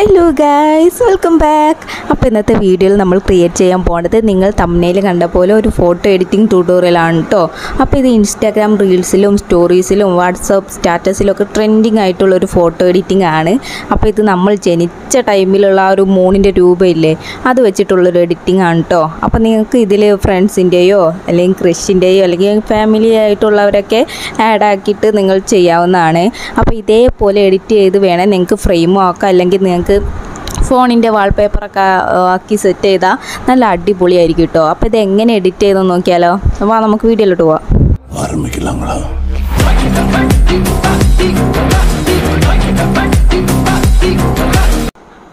Hello. Guys welcome back അപ്പോൾ ഇന്നത്തെ വീഡിയോയിൽ നമ്മൾ ക്രിയേറ്റ് ചെയ്യാൻ പോകുന്നത് നിങ്ങൾ തമ്മനയിൽ കണ്ട പോലെ ഒരു ഫോട്ടോ എഡിറ്റിംഗ് ട്യൂട്ടോറിയലാണ് കേട്ടോ അപ്പോൾ ഇത് ഇൻസ്റ്റാഗ്രാം റീൽസിലും സ്റ്റോറീസിലും വാട്സപ്പ് സ്റ്റാറ്റസിലും ഒക്കെ ട്രെൻഡിങ് ആയിട്ടുള്ള ഒരു ഫോട്ടോ എഡിറ്റിംഗ് ആണ്. അപ്പോൾ ഇത് നമ്മൾ ജനിച്ച ടൈമിലുള്ള ആ ഒരു മൂണിന്റെ രൂപയില്ലേ അത് വെച്ചിട്ടുള്ളൊരു എഡിറ്റിംഗ് ആണ് കേട്ടോ അപ്പോൾ നിങ്ങൾക്ക് ഇതിൽ ഫ്രണ്ട്സിന്റെയോ അല്ലെങ്കിൽ ക്രിഷിന്റെയോ അല്ലെങ്കിൽ ഫാമിലി ആയിട്ടുള്ളവരൊക്കെ ആഡ് ആക്കിയിട്ട് നിങ്ങൾ ചെയ്യാവുന്നതാണ്. അപ്പോൾ ഇതേപോലെ എഡിറ്റ് ചെയ്ത് വേണേൽ നിങ്ങൾക്ക് ഫ്രെയിമോ ആക്കാം അല്ലെങ്കിൽ നിങ്ങൾക്ക് ഫോണിന്റെ വാൾപേപ്പറൊക്കെ ആക്കി സെറ്റ് ചെയ്താൽ നല്ല അടിപൊളിയായിരിക്കും കേട്ടോ അപ്പോൾ ഇത് എങ്ങനെ എഡിറ്റ് ചെയ്തെന്ന് നോക്കിയാലോ? അപ്പോൾ നമുക്ക് വീഡിയോയിലോട്ട് പോവാം.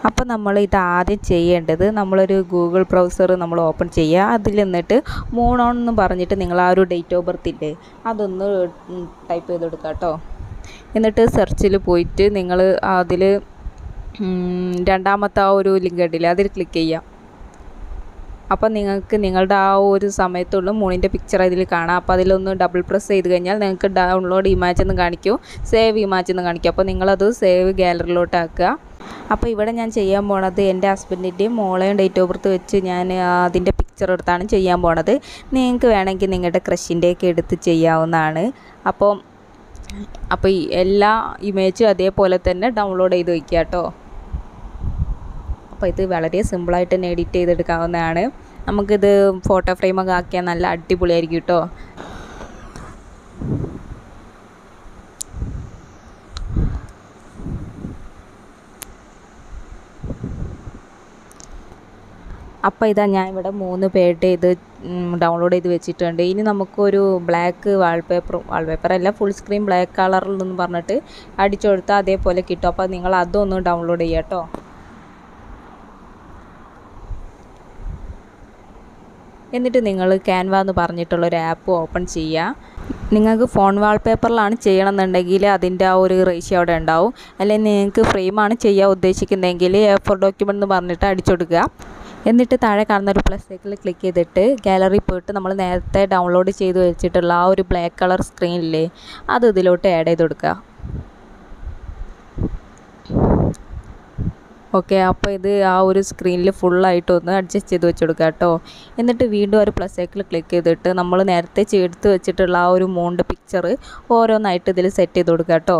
അപ്പോൾ നമ്മൾ ഇത് ആദ്യം ചെയ്യേണ്ടത് നമ്മളൊരു ഗൂഗിൾ ബ്രൗസർ നമ്മൾ ഓപ്പൺ ചെയ്യുക. അതിൽ നിന്നിട്ട് മൂൺ ഓൺ എന്ന് പറഞ്ഞിട്ട് നിങ്ങൾ ആ ഒരു ഡേറ്റ് ഓഫ് ബർത്ത് ഇല്ലേ അതൊന്ന് ടൈപ്പ് ചെയ്ത് കൊടുക്കുക കേട്ടോ എന്നിട്ട് സെർച്ചിൽ പോയിട്ട് നിങ്ങൾ അതിൽ രണ്ടാമത്തെ ആ ഒരു ലിങ്ക് ഉണ്ടല്ലേ അതിൽ ക്ലിക്ക് ചെയ്യാം. അപ്പോൾ നിങ്ങൾക്ക് നിങ്ങളുടെ ആ ഒരു സമയത്തുള്ള മൂണിന്റെ പിക്ചർ ഇതിൽ കാണാം. അപ്പോൾ അതിലൊന്ന് ഡബിൾ പ്രസ് ചെയ്ത് കഴിഞ്ഞാൽ നിങ്ങൾക്ക് ഡൗൺലോഡ് ഇമാജ് എന്ന് കാണിക്കും. സേവ് ഇമാജ് എന്ന് കാണിക്കും. അപ്പോൾ നിങ്ങളത് സേവ് ഗാലറിയിലോട്ട് ആക്കുക. അപ്പോൾ ഇവിടെ ഞാൻ ചെയ്യാൻ പോണത് എന്റെ ഹസ്ബൻഡിന്റെയും മോളെയും ഡേറ്റ് ഓഫ് ബർത്ത് വെച്ച് ഞാൻ അതിന്റെ പിക്ചർ എടുത്താണ് ചെയ്യാൻ പോണത്. നിങ്ങൾക്ക് വേണമെങ്കിൽ നിങ്ങളുടെ ക്രഷിന്റെയൊക്കെ എടുത്ത് ചെയ്യാവുന്നതാണ്. അപ്പോൾ അപ്പോൾ എല്ലാ ഇമേജും അതേപോലെ തന്നെ ഡൗൺലോഡ് ചെയ്ത് വയ്ക്കുക കേട്ടോ. അപ്പോൾ ഇത് വളരെ സിമ്പിളായിട്ട് തന്നെ എഡിറ്റ് ചെയ്തെടുക്കാവുന്നതാണ്. നമുക്കിത് ഫോട്ടോ ഫ്രെയിമൊക്കെ ആക്കിയാൽ നല്ല അടിപൊളിയായിരിക്കും കേട്ടോ അപ്പോൾ ഇതാ ഞാൻ ഇവിടെ മൂന്ന് പേരുടെ ഇത് ഡൗൺലോഡ് ചെയ്ത് വെച്ചിട്ടുണ്ട്. ഇനി നമുക്കൊരു ബ്ലാക്ക് വാൾപേപ്പർ വാൾപേപ്പർ അല്ല ഫുൾ സ്ക്രീൻ ബ്ലാക്ക് കളറിൽ പറഞ്ഞിട്ട് അടിച്ചു കൊടുത്താൽ അതേപോലെ കിട്ടും. അപ്പോൾ നിങ്ങൾ അതൊന്ന് ഡൗൺലോഡ് ചെയ്യാം കേട്ടോ എന്നിട്ട് നിങ്ങൾ ക്യാൻവ എന്ന് പറഞ്ഞിട്ടുള്ള ഒരു ആപ്പ് ഓപ്പൺ ചെയ്യുക. നിങ്ങൾക്ക് ഫോൺ വാൾപേപ്പറിലാണ് ചെയ്യണമെന്നുണ്ടെങ്കിൽ അതിന്റെ ആ ഒരു റേഷ്യോ അവിടെ ഉണ്ടാവും. അല്ലെങ്കിൽ നിങ്ങൾക്ക് ഫ്രെയിമാണ് ചെയ്യാൻ ഉദ്ദേശിക്കുന്നതെങ്കിൽ എ ഫോർ ഡോക്യുമെന്റ് എന്ന് പറഞ്ഞിട്ട് അടിച്ചുകൊടുക്കുക എന്നിട്ട് താഴെ കാണുന്ന ഒരു പ്ലസ് സൈക്കിൾ ക്ലിക്ക് ചെയ്തിട്ട് ഗാലറി പോയിട്ട് നമ്മൾ നേരത്തെ ഡൗൺലോഡ് ചെയ്ത് വെച്ചിട്ടുള്ള ആ ഒരു ബ്ലാക്ക് കളർ സ്ക്രീനില്ലേ അത് ഇതിലോട്ട് ആഡ് ചെയ്ത് കൊടുക്കുക. ഓക്കെ അപ്പോൾ ഇത് ആ ഒരു സ്ക്രീനിൽ ഫുള്ളായിട്ട് ഒന്ന് അഡ്ജസ്റ്റ് ചെയ്ത് വെച്ചെടുക്കുക കേട്ടോ. എന്നിട്ട് വീണ്ടും ഒരു പ്ലസ് സൈക്കിൾ ക്ലിക്ക് ചെയ്തിട്ട് നമ്മൾ നേരത്തെ ചേർത്ത് വെച്ചിട്ടുള്ള ആ ഒരു മൂണ്ട് പിക്ചർ ഓരോന്നായിട്ട് ഇതിൽ സെറ്റ് ചെയ്ത് കൊടുക്കുക കേട്ടോ.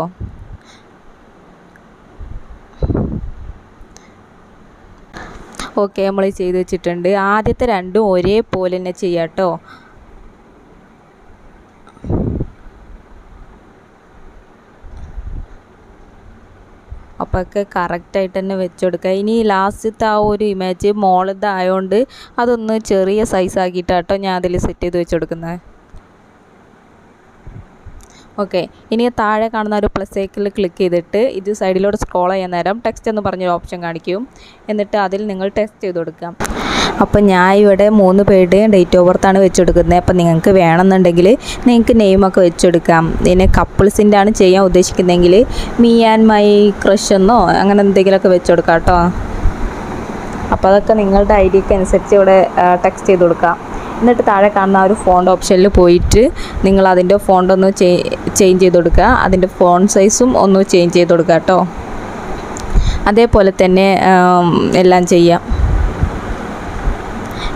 ഓക്കെ നമ്മൾ ചെയ്ത് വെച്ചിട്ടുണ്ട്. ആദ്യത്തെ രണ്ടും ഒരേപോലെ തന്നെ ചെയ്യാം കേട്ടോ. അപ്പോൾ ഒക്കെ കറക്റ്റായിട്ട് തന്നെ വെച്ച് കൊടുക്കുക ഇനി ലാസ്റ്റത്തെ ആ ഒരു ഇമേജ് മോളതായതുകൊണ്ട് അതൊന്ന് ചെറിയ സൈസ് ആക്കിയിട്ടാട്ടോ ഞാൻ അതിൽ സെറ്റ് ചെയ്ത് വെച്ച് കൊടുക്കുന്നത് ഓക്കെ ഇനി താഴെ കാണുന്ന ഒരു പ്ലസ് സൈക്കിൾ ക്ലിക്ക് ചെയ്തിട്ട് ഇത് സൈഡിലോട്ട് സ്ക്രോൾ ചെയ്യാൻ നേരം ടെക്സ്റ്റ് എന്ന് പറഞ്ഞൊരു ഓപ്ഷൻ കാണിക്കും. എന്നിട്ട് അതിൽ നിങ്ങൾ ടെക്സ്റ്റ് ചെയ്ത് കൊടുക്കാം. അപ്പോൾ ഞാൻ ഇവിടെ മൂന്ന് പേരുടെയും ഡേറ്റ് ഓഫ് ബർത്താണ് വെച്ചെടുക്കുന്നത്. അപ്പോൾ നിങ്ങൾക്ക് വേണമെന്നുണ്ടെങ്കിൽ നിങ്ങൾക്ക് നെയിമൊക്കെ വെച്ചെടുക്കാം. പിന്നെ കപ്പിൾസിന്റെ ആണ് ചെയ്യാൻ ഉദ്ദേശിക്കുന്നതെങ്കിൽ മീ ആൻഡ് മൈ ക്രഷ് എന്നോ അങ്ങനെ എന്തെങ്കിലുമൊക്കെ വെച്ചെടുക്കാം കേട്ടോ. അപ്പോൾ അതൊക്കെ നിങ്ങളുടെ ഐഡിയക്ക് അനുസരിച്ച് ഇവിടെ ടെക്സ്റ്റ് ചെയ്ത് കൊടുക്കാം. എന്നിട്ട് താഴെ കാണുന്ന ആ ഒരു ഫോണ്ട് ഓപ്ഷനിൽ പോയിട്ട് നിങ്ങൾ അതിന്റെ ഫോണ്ട് ഒന്ന് ചേഞ്ച് ചെയ്ത് കൊടുക്കുക. അതിന്റെ ഫോൺ സൈസും ഒന്ന് ചേഞ്ച് ചെയ്ത് കൊടുക്കുക കേട്ടോ. അതേപോലെ തന്നെ എല്ലാം ചെയ്യാം.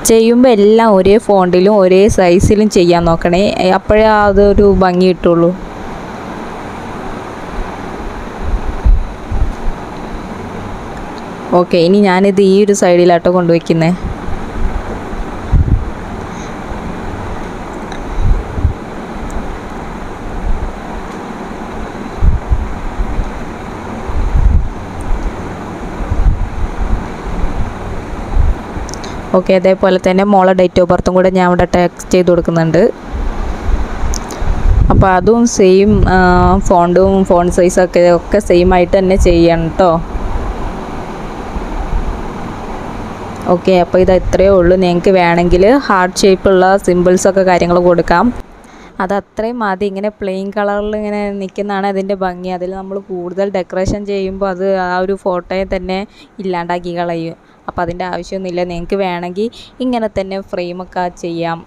ചെയ്യുമ്പോൾ എല്ലാം ഒരേ ഫോണ്ടിലും ഒരേ സൈസിലും ചെയ്യാൻ നോക്കണേ. അപ്പോഴേ അതൊരു ഭംഗി കിട്ടുള്ളൂ. ഓക്കെ ഇനി ഞാനിത് ഈ ഒരു സൈഡിലാട്ടോ കൊണ്ടുവയ്ക്കുന്നത് ഓക്കെ അതേപോലെ തന്നെ മോളെ ഡേറ്റ് ഓഫ് ബർത്തും കൂടെ ഞാൻ ഇവിടെ ടെക്സ്റ്റ് ചെയ്ത് കൊടുക്കുന്നുണ്ട്. അപ്പോൾ അതും സെയിം ഫോണ്ടും ഫോൺ സൈസൊക്കെ ഒക്കെ സെയിം ആയിട്ട് തന്നെ ചെയ്യണം കേട്ടോ ഓക്കെ അപ്പോൾ ഇത് ഇത്രയേ ഉള്ളൂ. നിങ്ങൾക്ക് വേണമെങ്കിൽ ഹാർട്ട് ഷേപ്പുള്ള സിമ്പിൾസൊക്കെ കാര്യങ്ങൾ കൊടുക്കാം. അത് അത്രയും മതി. ഇങ്ങനെ പ്ലെയിൻ കളറിൽ ഇങ്ങനെ നിൽക്കുന്നതാണ് അതിന്റെ ഭംഗി. അതിൽ നമ്മൾ കൂടുതൽ ഡെക്കറേഷൻ ചെയ്യുമ്പോൾ അത് ആ ഒരു ഫോട്ടോയെ തന്നെ ഇല്ലാണ്ടാക്കി കളയും. അപ്പോൾ അതിന്റെ ആവശ്യമൊന്നുമില്ല. നിങ്ങൾക്ക് വേണമെങ്കിൽ ഇങ്ങനെ തന്നെ ഫ്രെയിമൊക്കെ ചെയ്യാം.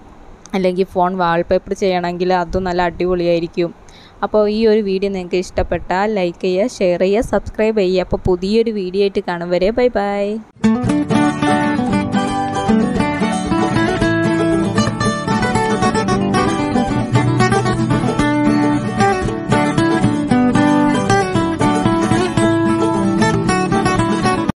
അല്ലെങ്കിൽ ഫോൺ വാൾപേപ്പർ ചെയ്യണമെങ്കിൽ അതും നല്ല അടിപൊളിയായിരിക്കും. അപ്പോൾ ഈ ഒരു വീഡിയോ നിങ്ങൾക്ക് ഇഷ്ടപ്പെട്ടാൽ ലൈക്ക് ചെയ്യുക ഷെയർ ചെയ്യുക സബ്സ്ക്രൈബ് ചെയ്യുക. അപ്പോൾ പുതിയൊരു വീഡിയോ ആയിട്ട് കാണും വരെ. Bye bye